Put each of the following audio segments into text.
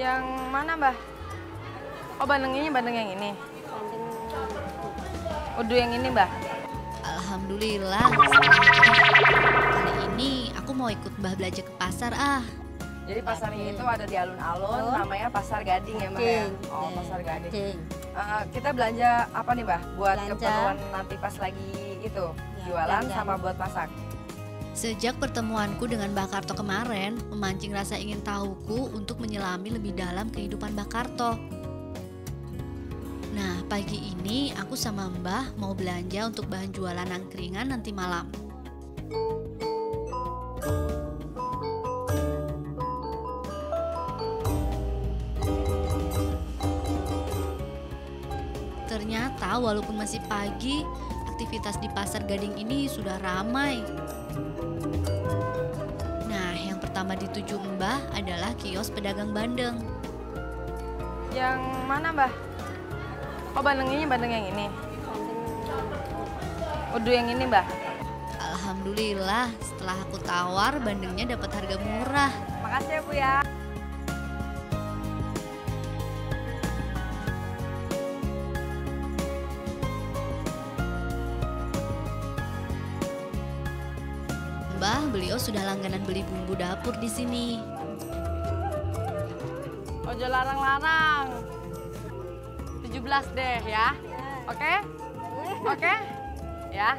Yang mana, Mbah? Oh, bandeng ini bandeng yang ini. Udu yang ini, Mbah. Alhamdulillah. Kali ini aku mau ikut Mbah belanja ke pasar ah. Jadi pasarnya itu ada di alun-alun, namanya Pasar Gading ya, Mbak ya? Oh, Pasar Gading. Cing. Eh, kita belanja apa nih, Mbah? Buat Belanja. keperluan nanti pas lagi itu Ya, jualan belanja. sama buat masak. Sejak pertemuanku dengan Mbak Karto kemarin, memancing rasa ingin tahuku untuk menyelami lebih dalam kehidupan Mbak Karto. Nah, pagi ini aku sama Mbah mau belanja untuk bahan jualan angkringan nanti malam. Ternyata walaupun masih pagi, aktivitas di pasar Gading ini sudah ramai. Nah, yang pertama dituju Mbah adalah kios pedagang bandeng. Yang mana, Mbah? Oh, bandeng ini bandeng yang ini. Udu yang ini, Mbah. Alhamdulillah, setelah aku tawar, bandengnya dapat harga murah. Makasih ya, Bu ya. Mbah, beliau sudah langganan beli bumbu dapur di sini. Ojo larang-larang. 17 deh ya. Oke? Oke? Ya.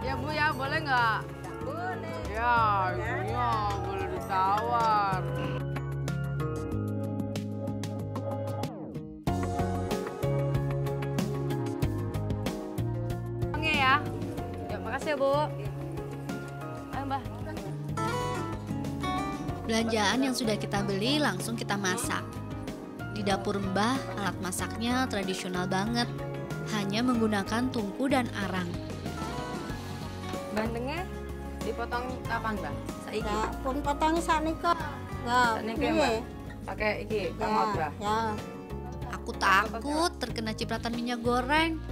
Ya Bu ya, boleh nggak? Boleh. Ya, iya, boleh ditawar. Oke ya. Ya, makasih ya, Bu. Belanjaan yang sudah kita beli langsung kita masak. Di dapur Mbah, alat masaknya tradisional banget. Hanya menggunakan tungku dan arang. Bandengnya dipotong kapan, Mbak? Saiki. Ya, pun potong sanika. Ya, piye? Mbak? Pakai iki, Ya, Mbak. ya. Aku takut terkena cipratan minyak goreng.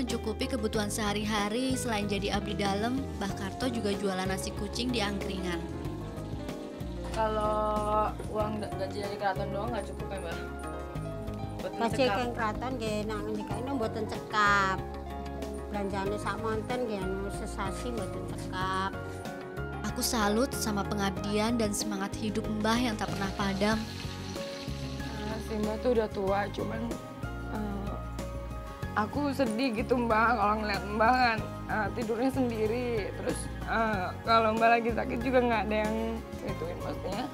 Mencukupi kebutuhan sehari-hari selain jadi abdi dalam, Mbah Karto juga jualan nasi kucing di angkringan. Kalau uang gaji dari keraton doang nggak cukup ya, Mbak? Buat Gaji mencekap. keng kraton nggih nang njekane mboten cekap. Belanjane sak monten nggih anu sesasi mboten cekap. Aku salut sama pengabdian dan semangat hidup Mbah yang tak pernah padam. Ah, si Mbak tuh udah tua, cuman aku sedih gitu Mbak kalau ngeliat Mbak kan eh, tidurnya sendiri. Terus eh, kalau Mbak lagi sakit juga nggak ada yang ituin maksudnya.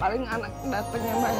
Paling anak datengnya Mbak.